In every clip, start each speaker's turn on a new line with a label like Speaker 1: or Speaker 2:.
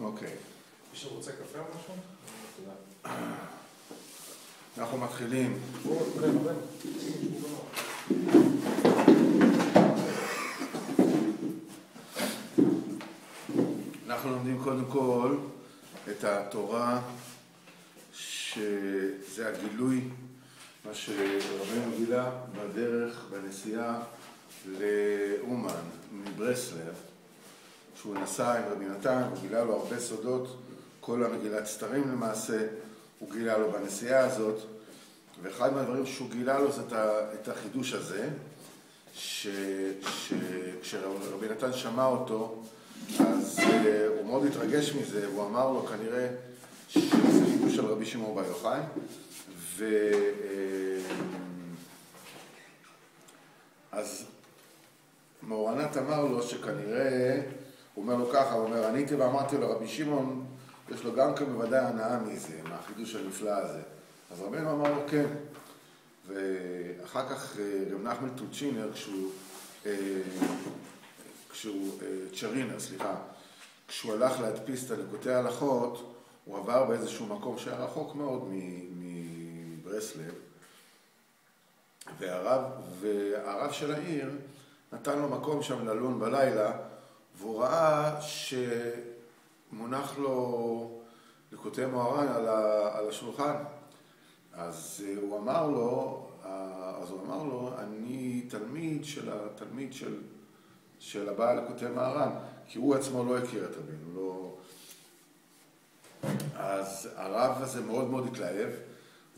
Speaker 1: אוקיי.
Speaker 2: מישהו רוצה קפה או משהו? תודה.
Speaker 1: אנחנו מתחילים. אנחנו לומדים קודם כל את התורה, שזה הגילוי, מה שרבנו גילה בדרך, בנסיעה לאומן מברסלב, שהוא נסע עם רבי נתן, הוא גילה לו הרבה סודות, כל המגילת סתרים למעשה, הוא גילה לו בנסיעה הזאת, ואחד מהדברים שהוא גילה לו זה את החידוש הזה, שכשרבי נתן שמע אותו, אז אה, הוא מאוד התרגש מזה, הוא אמר לו כנראה שזה חידוש של רבי שמעון בר יוחאי, ו... אה, אז מורנת אמר לו שכנראה, הוא אומר לו ככה, הוא אומר, עניתי ואמרתי לו, רבי שמעון, יש לו גם כן בוודאי הנאה מזה, מהחידוש הנפלא הזה. אז רבינו אמר לו, כן. ואחר כך אה, רב נחמן טוצ'ינר, כשהוא, אה, כשהוא, אה, צ'רינר, סליחה, כשהוא הלך להדפיס את הליקוטי ההלכות, הוא עבר באיזשהו מקום שהיה רחוק מאוד מברסלב, והרב, והרב של העיר נתן לו מקום שם ללון בלילה, והוא ראה שמונח לו ליקוטי מוהר"ן על, על השולחן. אז הוא אמר לו, אז הוא אמר לו, אני תלמיד של התלמיד של, של הבעל לקוטי מהר"ן, כי הוא עצמו לא הכיר את רבינו, לא... אז הרב הזה מאוד מאוד התלהב,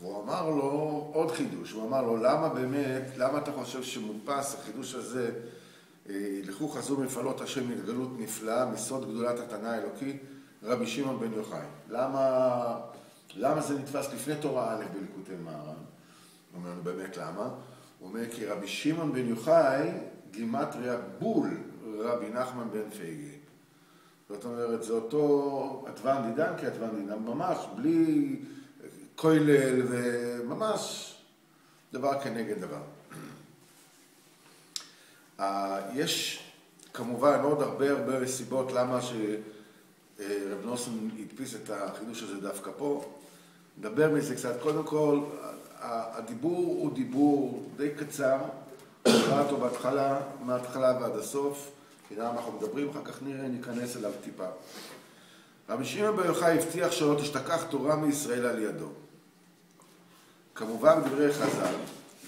Speaker 1: והוא אמר לו עוד חידוש, הוא אמר לו, למה באמת, למה אתה חושב שמודפס החידוש הזה, לכו חזו מפעלות השם התגלות נפלאה מסוד גדולת התנא האלוקי, רבי שמעון בן יוחאי. למה, למה זה נתפס לפני תורה א' בליקוטי מהר"ן? הוא אומר לו, באמת למה? הוא אומר, כי רבי שמעון בן יוחאי, גימטריה בול רבי נחמן בן פייגי. זאת אומרת, זה אותו אדוון דידן כאדוון דידן, ממש, בלי כולל וממש דבר כנגד דבר. אה, יש כמובן עוד הרבה הרבה סיבות למה שרב נוסון הדפיס את החידוש הזה דווקא פה. נדבר מזה קצת. קודם כל, הדיבור הוא דיבור די קצר, נקרא אותו בהתחלה, מההתחלה ועד הסוף, נראה מה אנחנו מדברים, אחר כך נראה, ניכנס אליו טיפה. רבי שמעון בר יוחאי הבטיח שלא תשתכח תורה מישראל על ידו. כמובן דברי חז"ל,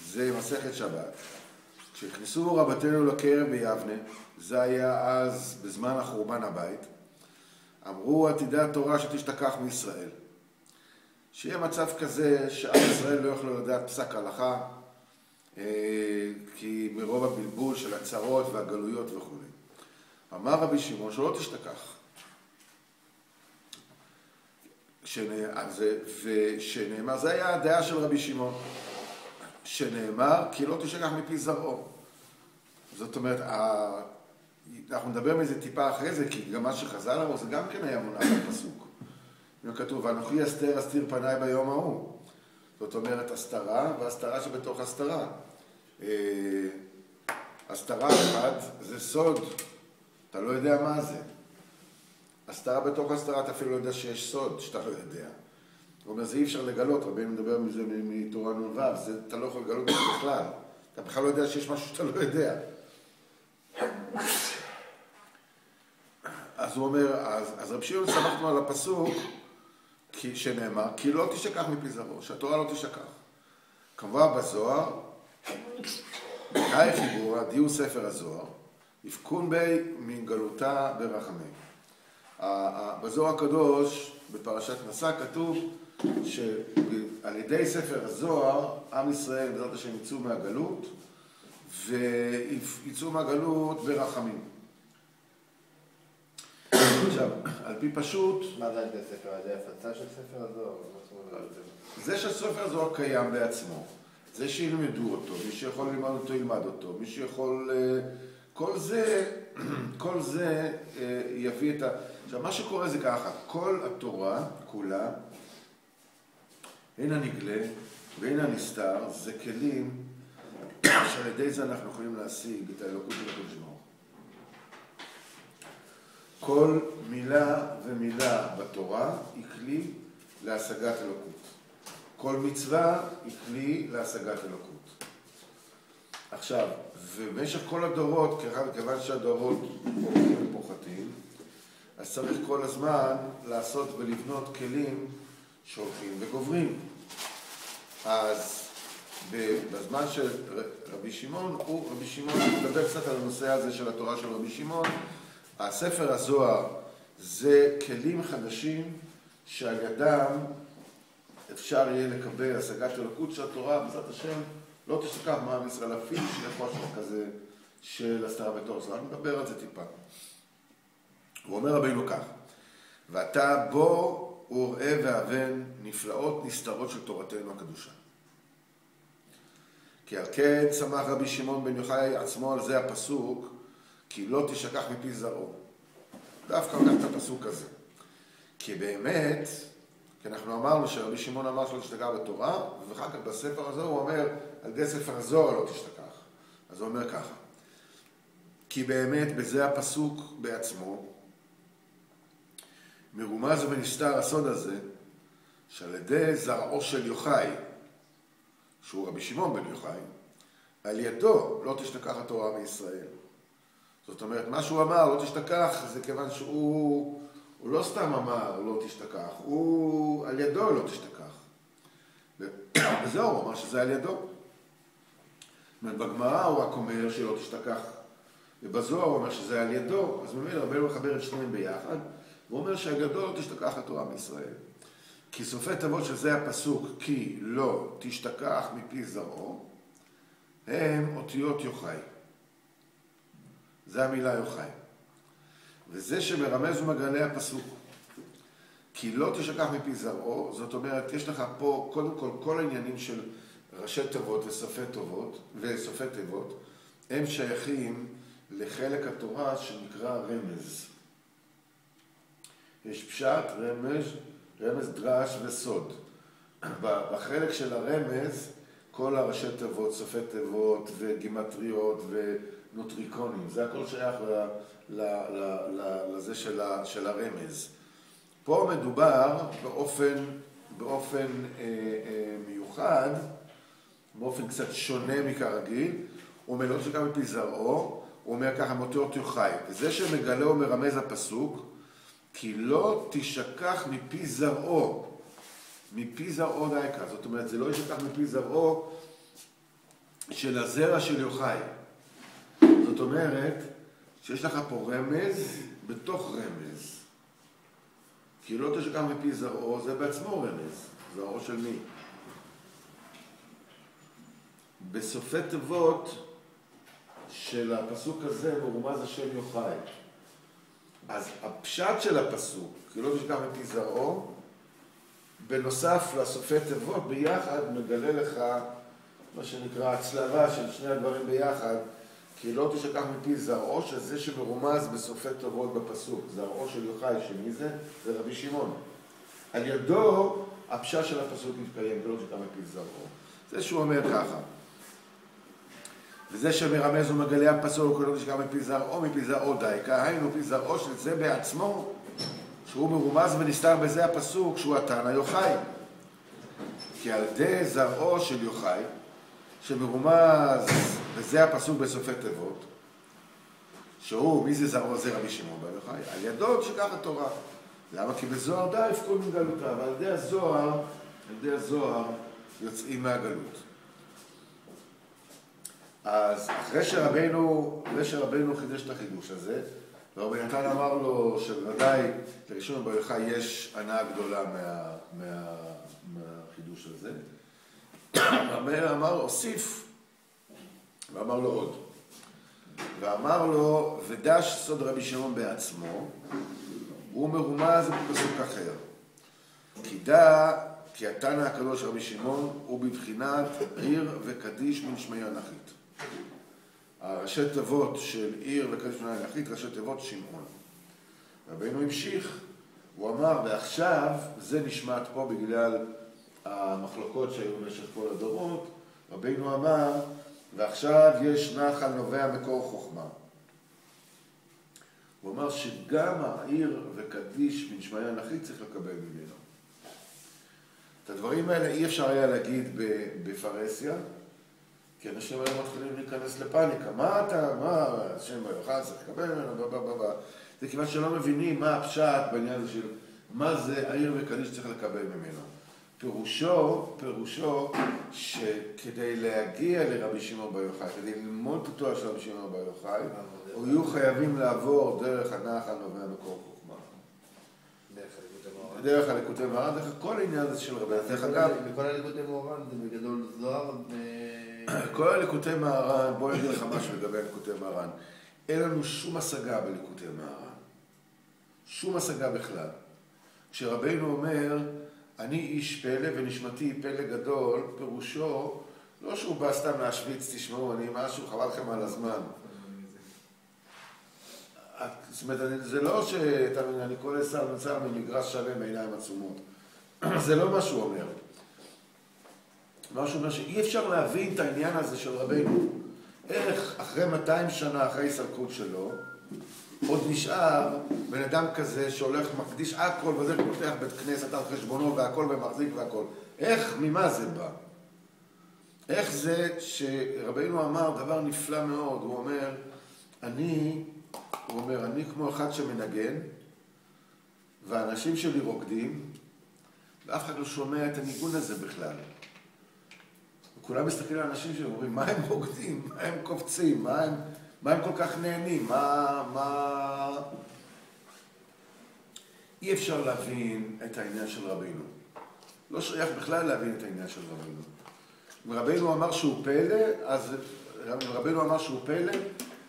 Speaker 1: זה מסכת שבת. כשנכנסו רבתינו לכרם ביבנה, זה היה אז בזמן החורבן הבית, אמרו עתידי התורה שתשתכח מישראל. שיהיה מצב כזה שעם ישראל לא יוכלו לדעת פסק הלכה, אה, כי מרוב הבלבול של הצרות והגלויות וכו'. אמר רבי שמעון שלא תשתכח. שנ- זה- ושנאמר, זה היה הדעה של רבי שמעון, שנאמר כי לא תשכח מפי זרעו. זאת אומרת, ה- אנחנו נדבר מזה טיפה אחרי זה, כי גם מה שחז"ל אמרו זה גם כן היה מונח בפסוק. אם כתוב, ואנוכי אסתר אסתיר פניי ביום ההוא. זאת אומרת, הסתרה והסתרה שבתוך הסתרה. אה, הסתרה אחת זה סוד, אתה לא יודע מה זה. הסתרה בתוך הסתרה, אתה אפילו לא יודע שיש סוד שאתה לא יודע. הוא אומר, זה אי אפשר לגלות, רבינו מדבר מזה מתורה נ"ו, אתה לא יכול לגלות את זה בכלל. אתה בכלל לא יודע שיש משהו שאתה לא יודע. אז הוא אומר, אז, אז רב שמעון סמכנו על הפסוק כי, שנאמר, כי לא תשכח מפי זרעו, שהתורה לא תשכח. כמובן בזוהר, היי חיבורה, דיור ספר הזוהר, יפקון בי מגלותה ברחמי. בזוהר הקדוש, בפרשת נשא, כתוב שעל ידי ספר הזוהר, עם ישראל בעזרת השם יצאו מהגלות, ויצאו מהגלות ברחמים. עכשיו, על פי פשוט,
Speaker 3: מה זה על ידי ספר? על ידי הפצה של ספר הזוהר? אומרת?
Speaker 1: זה שספר הזוהר קיים בעצמו, זה שילמדו אותו, מי שיכול ללמוד אותו ילמד אותו, מי שיכול... אה, כל זה, כל זה אה, יביא את ה... עכשיו, מה שקורה זה ככה, כל התורה כולה, הן הנגלה והן הנסתר, זה כלים שעל ידי זה אנחנו יכולים להשיג את האלוקות של הקדוש ברוך. כל מילה ומילה בתורה היא כלי להשגת אלוקות. כל מצווה היא כלי להשגת אלוקות. עכשיו, ובמשך כל הדורות, כיוון שהדורות ופוחתים, אז צריך כל הזמן לעשות ולבנות כלים שהולכים וגוברים. אז בזמן של רבי שמעון, הוא, רבי שמעון מדבר קצת על הנושא הזה של התורה של רבי שמעון. הספר הזוהר זה כלים חדשים שעל ידם אפשר יהיה לקבל השגת אלוקות של התורה, בעזרת השם, לא תשכח מעם ישראל אפילו שני חושך כזה של הסתרה בתור זמן, נדבר על זה טיפה. הוא אומר רבינו כך, ואתה בוא וראה ואבן נפלאות נסתרות של תורתנו הקדושה. כי על כן שמח רבי שמעון בן יוחאי עצמו על זה הפסוק, כי לא תשכח מפי זרעו. דווקא לקח את הפסוק הזה. כי באמת, כי אנחנו אמרנו שרבי שמעון אמר שלא תשתכח בתורה, ואחר כך בספר הזה הוא אומר, על ידי ספר הזוהר לא תשתכח. אז הוא אומר ככה, כי באמת בזה הפסוק בעצמו, מרומז ונסתר הסוד הזה, שעל ידי זרעו של יוחאי, שהוא רבי שמעון בן יוחאי, על ידו לא תשתכח התורה מישראל. זאת אומרת, מה שהוא אמר, לא תשתכח, זה כיוון שהוא הוא לא סתם אמר לא תשתכח, הוא על ידו לא תשתכח. וזהו, הוא אמר שזה על ידו. בגמרא הוא רק אומר שלא תשתכח, ובזוהר הוא אומר שזה על ידו, אז ממילא רבנו מחבר את שניהם ביחד, והוא אומר ידו לא תשתכח התורה מישראל. כי סופי תיבות שזה הפסוק, כי לא תשתכח מפי זרעו, הם אותיות יוחאי. זה המילה יוחאי. וזה שמרמז ומגלה הפסוק. כי לא תשכח מפי זרעו, זאת אומרת, יש לך פה קודם כל כל העניינים של ראשי תיבות וסופי תיבות, וסופי תיבות, הם שייכים לחלק התורה שנקרא רמז. יש פשט, רמז, רמז דרש וסוד. בחלק של הרמז, כל הראשי תיבות, סופי תיבות וגימטריות ונוטריקונים, זה הכל שייך לזה של, של הרמז. פה מדובר באופן, באופן אה, אה, מיוחד, באופן קצת שונה מכרגיל, הוא אומר לא שגם מפי זרעו, הוא אומר ככה מאותיות יוחאי. וזה שמגלה ומרמז הפסוק, כי לא תשכח מפי זרעו, מפי זרעו דייקה, זאת אומרת זה לא ישכח מפי זרעו של הזרע של יוחאי. זאת אומרת, שיש לך פה רמז בתוך רמז. כי לא תשכח מפי זרעו, זה בעצמו רמז. זרעו של מי? בסופי תיבות של הפסוק הזה מרומז השם יוחאי. אז הפשט של הפסוק, כי לא תשכח מפי זרעו, בנוסף לסופי תיבות, ביחד מגלה לך מה שנקרא הצלבה של שני הדברים ביחד, כי לא תשכח מפי זרעו של זה שמרומז בסופי תיבות בפסוק. זרעו של יוחאי, שמי זה? זה רבי שמעון. על ידו הפשט של הפסוק מתקיים, ולא תשכח מפי זרעו. זה שהוא אומר ככה. וזה שמרמז ומגלה הפסוק, ולא תשכח מפי זרעו, מפי זרעו דייקה, היינו מפי זרעו של זה בעצמו, שהוא מרומז ונסתר בזה הפסוק, שהוא התנא יוחאי. כי על ידי זרעו של יוחאי, שמרומז, וזה הפסוק בסופי תיבות, שהוא, מי זה זרעו? זה רבי שמעון בר יוחאי, על ידו שכך התורה. למה? כי בזוהר די יפקו מגלותה, ועל ידי הזוהר, על ידי הזוהר יוצאים מהגלות. אז אחרי שרבנו, אחרי שרבנו חידש את החידוש הזה, ורבי נתן אמר לו שבוודאי לראשון יוחאי יש הנאה גדולה מה, מה, מהחידוש הזה, המאיר אמר הוסיף, ואמר לו עוד. ואמר לו, ודש סוד רבי שמעון בעצמו, הוא מרומז בפסוק אחר. כי דע כי התנא הקדוש רבי שמעון הוא בבחינת עיר וקדיש מן שמי הנחית. הראשי תיבות של עיר וקדיש מן הנחית, ראשי תיבות שמעון. רבינו המשיך, הוא אמר, ועכשיו זה נשמט פה בגלל המחלוקות שהיו במשך כל הדורות, רבינו אמר, ועכשיו יש נחל נובע מקור חוכמה. הוא אמר שגם העיר וקדיש בן שמעיה נכי צריך לקבל ממנו. את הדברים האלה אי אפשר היה להגיד בפרהסיה, כי אנשים היום מתחילים להיכנס לפאניקה. מה אתה, מה, השם ביוחד צריך לקבל ממנו, בא, בא, בא, בא. זה כיוון שלא מבינים מה הפשט בעניין הזה של מה זה העיר וקדיש שצריך לקבל ממנו. פירושו, פירושו שכדי להגיע לרבי שמעון בר יוחאי, כדי ללמוד את התואר של רבי שמעון בר יוחאי, היו חייבים לעבור דרך הנחל נובע מקור חוכמה. דרך הליקוטי מוהר"ן, דרך כל העניין הזה של רבי, דרך אגב...
Speaker 3: בכל הליקוטי מוהר"ן זה בגדול זוהר
Speaker 1: כל הליקוטי מהר"ן, בוא אני אגיד לך משהו לגבי הליקוטי מהר"ן. אין לנו שום השגה בליקוטי מהר"ן. שום השגה בכלל. כשרבנו אומר, אני איש פלא ונשמתי פלא גדול, פירושו, לא שהוא בא סתם להשוויץ, תשמעו, אני משהו, חבל לכם על הזמן. זאת אומרת, זה לא שאני כל שר נמצא במגרש שלם בעיניים עצומות. זה לא מה שהוא אומר. מה שהוא אומר שאי אפשר להבין את העניין הזה של רבנו. איך אחרי 200 שנה, אחרי ההסתלקות שלו, עוד נשאר בן אדם כזה שהולך, מקדיש הכל, וזה פותח בית כנסת על חשבונו והכל ומחזיק והכל. איך, ממה זה בא? איך זה שרבינו אמר דבר נפלא מאוד, הוא אומר, אני, הוא אומר, אני כמו אחד שמנגן, והאנשים שלי רוקדים, ואף אחד לא שומע את הניגון הזה בכלל. וכולם מסתכלים על אנשים שאומרים, מה הם רוקדים? מה הם קופצים? מה הם... מה הם כל כך נהנים? מה... מה... אי אפשר להבין את העניין של רבינו. לא שייך בכלל להבין את העניין של רבינו. אם רבינו אמר שהוא פלא, אז... אם רבינו אמר שהוא פלא,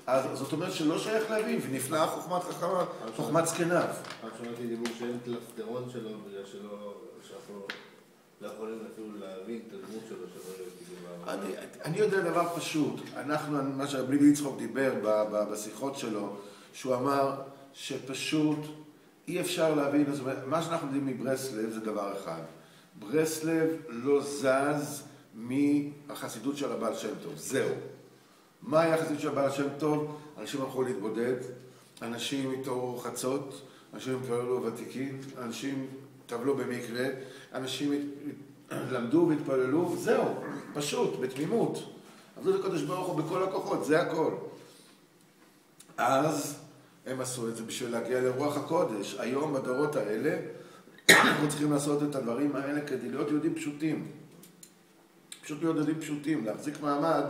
Speaker 1: אז זאת אומרת שלא שייך להבין, ונפלאה חוכמת חכמה, חוכמת זקניו.
Speaker 3: רק שמעתי דיבור שאין קלפטרון שלו, בגלל שלא... לא שלא
Speaker 1: אני, אני יודע דבר פשוט, אנחנו, מה שרבי יצחוק דיבר בשיחות שלו, שהוא אמר שפשוט אי אפשר להבין, זאת אומרת, מה שאנחנו יודעים מברסלב זה דבר אחד, ברסלב לא זז מהחסידות של הבעל שם טוב, זהו. מה היה החסידות של הבעל שם טוב? אנשים הלכו להתבודד, אנשים איתו חצות, אנשים התפללו ותיקים, אנשים טבלו במקרה, אנשים למדו והתפללו, זהו, פשוט, בתמימות. עבדו את הקדוש ברוך הוא בכל הכוחות, זה הכל. אז הם עשו את זה בשביל להגיע לרוח הקודש. היום, בדורות האלה, אנחנו צריכים לעשות את הדברים האלה כדי להיות יהודים פשוטים. פשוט להיות יהודים פשוטים, להחזיק מעמד.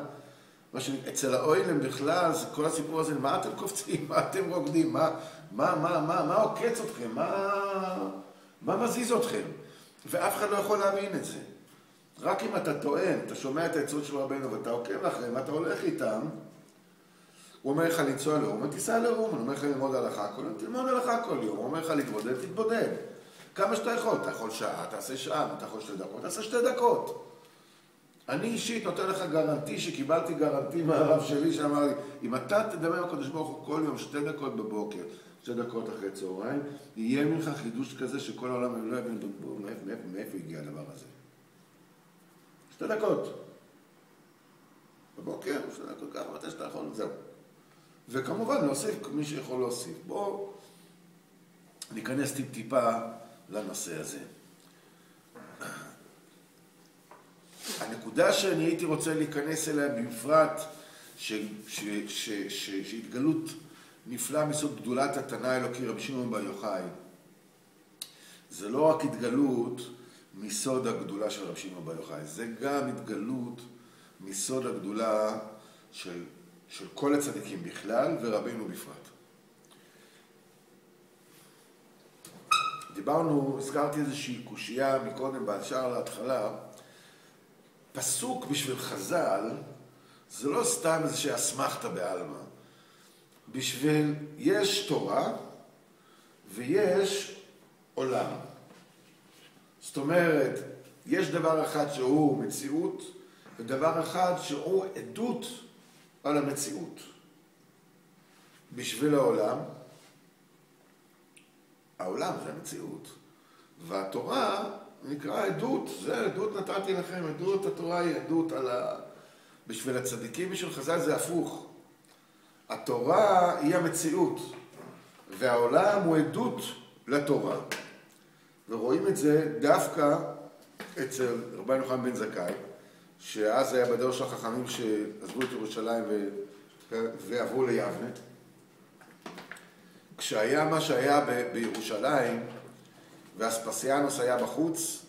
Speaker 1: מה שאצל האוילם בכלל, זה כל הסיפור הזה, מה אתם קופצים, מה אתם רוקדים, מה, מה, מה, מה, מה עוקץ אתכם, מה, מה מזיז אתכם? ואף אחד לא יכול להבין את זה. רק אם אתה טוען, אתה שומע את העצות של רבנו ואתה עוקב אחריהם, אתה הולך איתם, הוא אומר לך לנסוע לאומן, תיסע לאומן, הוא אומר לך ללמוד הלכה כל יום, תלמוד הלכה כל יום, הוא אומר לך להתבודד, תתבודד. כמה שאתה יכול, אתה יכול שעה, תעשה שעה, אתה יכול שתי דקות, תעשה שתי דקות. אני אישית נותן לך גרנטי, שקיבלתי גרנטי מהרב שלי, שאמר לי, אם אתה תדבר עם הקדוש ברוך הוא כל יום שתי דקות בבוקר, שתי דקות אחרי צהריים, יהיה ממך חידוש כזה שכל העולם לא יבין מאיפה הגיע הדבר הזה. שתי דקות. בבוקר, שתי דקות ככה, מתי שאתה יכול, זהו. וכמובן להוסיף מי שיכול להוסיף. בואו ניכנס טיפ-טיפה לנושא הזה. הנקודה שאני הייתי רוצה להיכנס אליה בפרט, שהתגלות נפלא מסוד גדולת התנא האלוקי רבי שמעון בר יוחאי, זה לא רק התגלות מסוד הגדולה של רבי שמעון בר יוחאי, זה גם התגלות מסוד הגדולה של, של כל הצדיקים בכלל ורבינו בפרט. דיברנו, הזכרתי איזושהי קושייה מקודם, בשער להתחלה, פסוק בשביל חז"ל זה לא סתם איזושהי אסמכתה בעלמא. בשביל, יש תורה ויש עולם. זאת אומרת, יש דבר אחד שהוא מציאות, ודבר אחד שהוא עדות על המציאות. בשביל העולם, העולם זה המציאות, והתורה נקרא עדות, זה עדות נתתי לכם, עדות התורה היא עדות על ה... בשביל הצדיקים, בשביל חז"ל זה הפוך. התורה היא המציאות. והעולם הוא עדות לתורה. ורואים את זה דווקא אצל רבי יוחנן בן זכאי, שאז היה בדור של החכמים שעזבו את ירושלים ו... ועברו ליבנה. כשהיה מה שהיה ב... בירושלים, ואספסיאנוס היה בחוץ,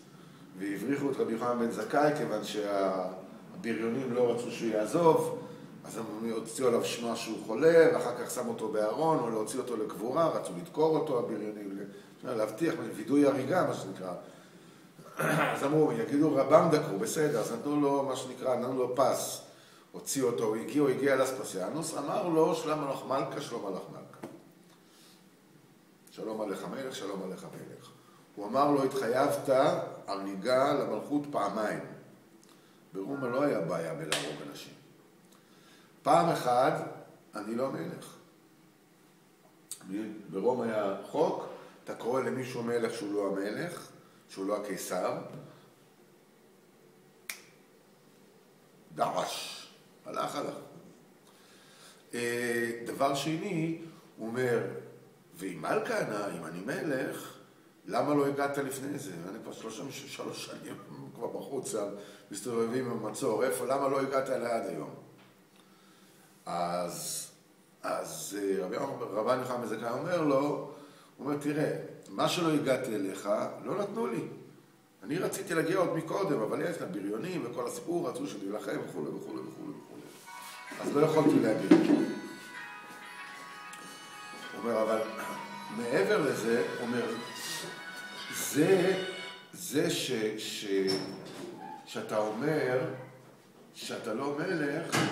Speaker 1: והבריחו את רבי יוחנן בן זכאי, כיוון שהבריונים לא רצו שהוא יעזוב, אז הם הוציאו עליו שמע שהוא חולה, ואחר כך שם אותו בארון, או להוציא אותו לקבורה, רצו לדקור אותו הבריונים, להבטיח, וידוי הריגה, מה שנקרא. אז אמרו, יגידו רבם דקרו, בסדר, אז נתנו לו, מה שנקרא, נתנו לו פס, הוציאו אותו, הוא הגיע, לאספסיאנוס, אמר לו, שלום עליך מלכה, שלום עליך מלכה. שלום עליך מלך, שלום עליך מלך. הוא אמר לו, התחייבת הריגה למלכות פעמיים. ברומא לא היה בעיה בלהרוג אנשים. פעם אחת, אני לא מלך. ברומא היה חוק, אתה קורא למישהו מלך שהוא לא המלך, שהוא לא הקיסר, דרש, הלך הלך. אה, דבר שני, הוא אומר, ואם מלכהנא, אם אני מלך, למה לא הגעת לפני זה? אני כבר שלושה, שלוש שנים כבר בחוץ, מסתובבים במצור, איפה, למה לא הגעת אליי עד היום? אז, אז אה, רבי רבן יוחנן מזכאי אומר לו, הוא אומר, תראה, מה שלא הגעתי אליך, לא נתנו לי. אני רציתי להגיע עוד מקודם, אבל יש כאן בריונים וכל הסיפור, רצו שתילחם וכולי וכולי וכולי וכולי. אז לא יכולתי להגיד. הוא אומר, אבל מעבר לזה, הוא אומר, זה, זה ש, ש, שאתה אומר שאתה לא מלך, הוא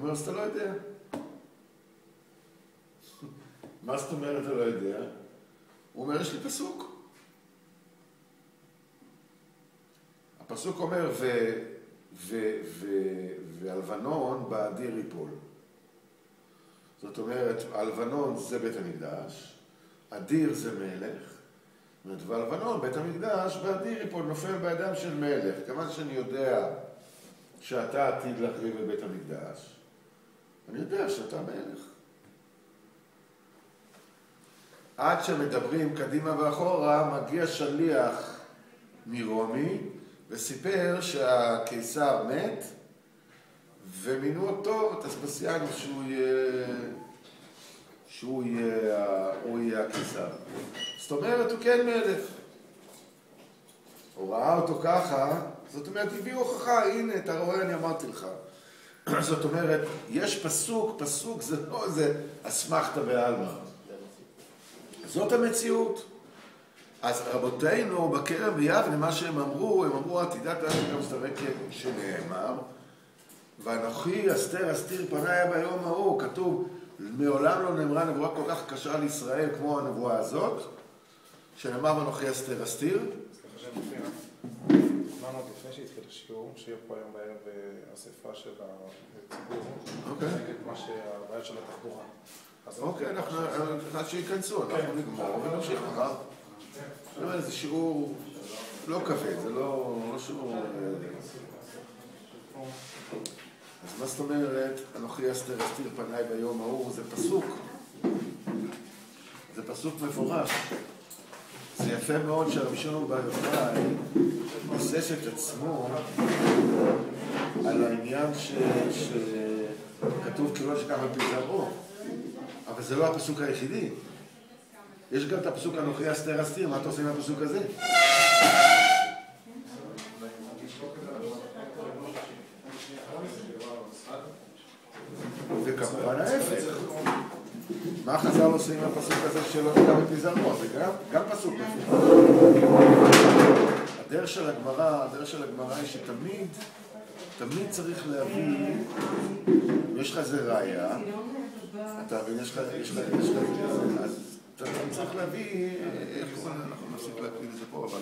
Speaker 1: אומר, אז אתה לא יודע. מה זאת אומרת אתה לא יודע? הוא אומר, יש לי פסוק. הפסוק אומר, והלבנון באדיר ייפול. זאת אומרת, הלבנון זה בית המקדש, אדיר זה מלך, והלבנון, בית המקדש, באדיר ייפול, נופל בידיים של מלך. כיוון שאני יודע שאתה עתיד להחריב את בית המקדש, אני יודע שאתה מלך. עד שמדברים קדימה ואחורה, מגיע שליח מרומי וסיפר שהקיסר מת ומינו אותו, את אספסיאנוס, שהוא יהיה, שהוא יהיה, הקיסר. זאת אומרת, הוא כן מלך. הוא ראה אותו ככה, זאת אומרת, הביאו הוכחה, הנה, אתה רואה, אני אמרתי לך. זאת אומרת, יש פסוק, פסוק זה לא איזה אסמכתא בעלמא. זאת המציאות. אז רבותינו בכרם ביבנה, מה שהם אמרו, הם אמרו עתידת לאדם גם סתרי שנאמר, ואנוכי אסתר אסתיר פניי ביום ההוא, כתוב, מעולם לא נאמרה נבואה כל כך קשה על ישראל כמו הנבואה הזאת, שנאמר ואנוכי אסתר אסתיר.
Speaker 2: אמרנו לפני שהתחיל השיעור, שיהיה פה היום בערב אה, אספה של הציבור. נגד מה שהבעיה של התחבורה.
Speaker 1: אוקיי, אנחנו, שייכנסו, אנחנו נגמור ונמשיך מחר. זה שיעור לא כבד, זה לא, לא שיעור... אז מה זאת אומרת, אנוכי אסתר אסתיר פניי ביום ההוא, זה פסוק. זה פסוק מפורש. זה יפה מאוד שהרבי שמעון בר יוחאי ביסס את עצמו על העניין שכתוב כאילו שככה בפיזרו, אבל זה לא הפסוק היחידי. יש גם את הפסוק אנוכי אסתר אסתיר, מה אתה עושה עם הפסוק הזה? וכמובן ההפך. מה חז"ל עושים עם הפסוק הזה שלא נקרא בפיזרנו? זה גם, גם פסוק מפורש. הדרך של הגמרא, הדרך של הגמרא היא שתמיד, תמיד צריך להביא, יש לך איזה ראייה, אתה מבין, יש לך, יש לך, יש לך, אז אתה צריך להביא, איך קוראים, אנחנו נפסיק להקליט את זה פה, אבל...